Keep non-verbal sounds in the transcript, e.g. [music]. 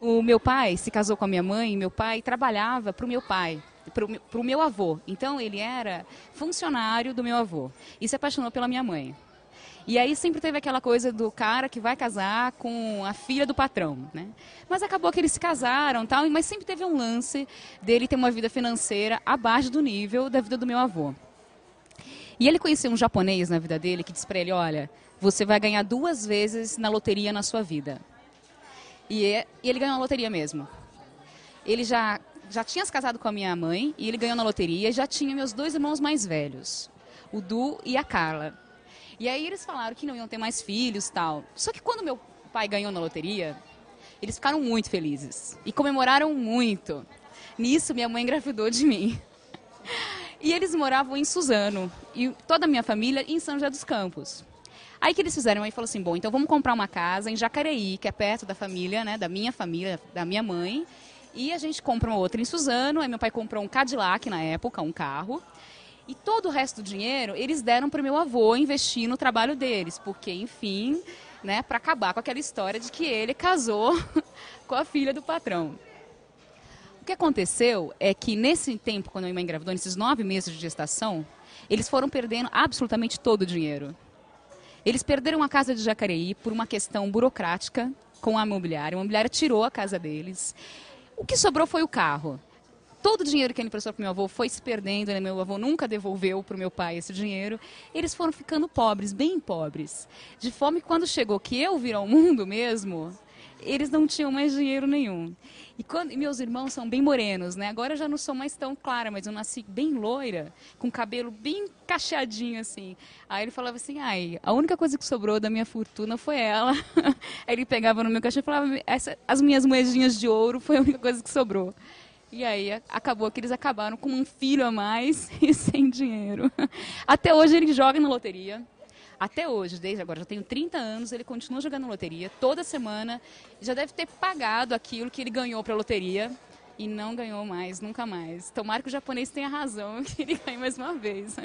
O meu pai se casou com a minha mãe, meu pai trabalhava para o meu pai, para o meu avô. Então ele era funcionário do meu avô e se apaixonou pela minha mãe. E aí sempre teve aquela coisa do cara que vai casar com a filha do patrão, né? Mas acabou que eles se casaram, tal, mas sempre teve um lance dele ter uma vida financeira abaixo do nível da vida do meu avô. E ele conheceu um japonês na vida dele que disse para ele, olha, você vai ganhar duas vezes na loteria na sua vida. E, é, e ele ganhou na loteria mesmo. Ele já, já tinha se casado com a minha mãe e ele ganhou na loteria. Já tinha meus dois irmãos mais velhos, o Du e a Carla. E aí eles falaram que não iam ter mais filhos tal. Só que quando meu pai ganhou na loteria, eles ficaram muito felizes e comemoraram muito. Nisso, minha mãe engravidou de mim. [laughs] E eles moravam em Suzano e toda a minha família em São José dos Campos. Aí que eles fizeram, aí falou assim, bom, então vamos comprar uma casa em Jacareí, que é perto da família, né, da minha família, da minha mãe. E a gente compra uma outra em Suzano, aí meu pai comprou um Cadillac na época, um carro. E todo o resto do dinheiro eles deram para o meu avô investir no trabalho deles, porque, enfim, né, para acabar com aquela história de que ele casou [laughs] com a filha do patrão. O que aconteceu é que nesse tempo, quando a minha mãe engravidou, nesses nove meses de gestação, eles foram perdendo absolutamente todo o dinheiro. Eles perderam a casa de Jacareí por uma questão burocrática com a imobiliária. A imobiliária tirou a casa deles. O que sobrou foi o carro. Todo o dinheiro que ele emprestou para meu avô foi se perdendo, né? meu avô nunca devolveu para o meu pai esse dinheiro. Eles foram ficando pobres, bem pobres. De fome, quando chegou que eu vir ao mundo mesmo, eles não tinham mais dinheiro nenhum. E, quando, meus irmãos são bem morenos, né? Agora eu já não sou mais tão clara, mas eu nasci bem loira, com cabelo bem cacheadinho assim. Aí ele falava assim: ai, a única coisa que sobrou da minha fortuna foi ela. [laughs] Aí ele pegava no meu cachorro e falava: as minhas moedinhas de ouro foi a única coisa que sobrou. E aí acabou que eles acabaram com um filho a mais [laughs] e sem dinheiro. Até hoje ele joga na loteria até hoje, desde agora, já tenho 30 anos, ele continua jogando loteria toda semana. Já deve ter pagado aquilo que ele ganhou para a loteria e não ganhou mais, nunca mais. Tomara que o japonês tenha razão, [laughs] que ele ganhe mais uma vez.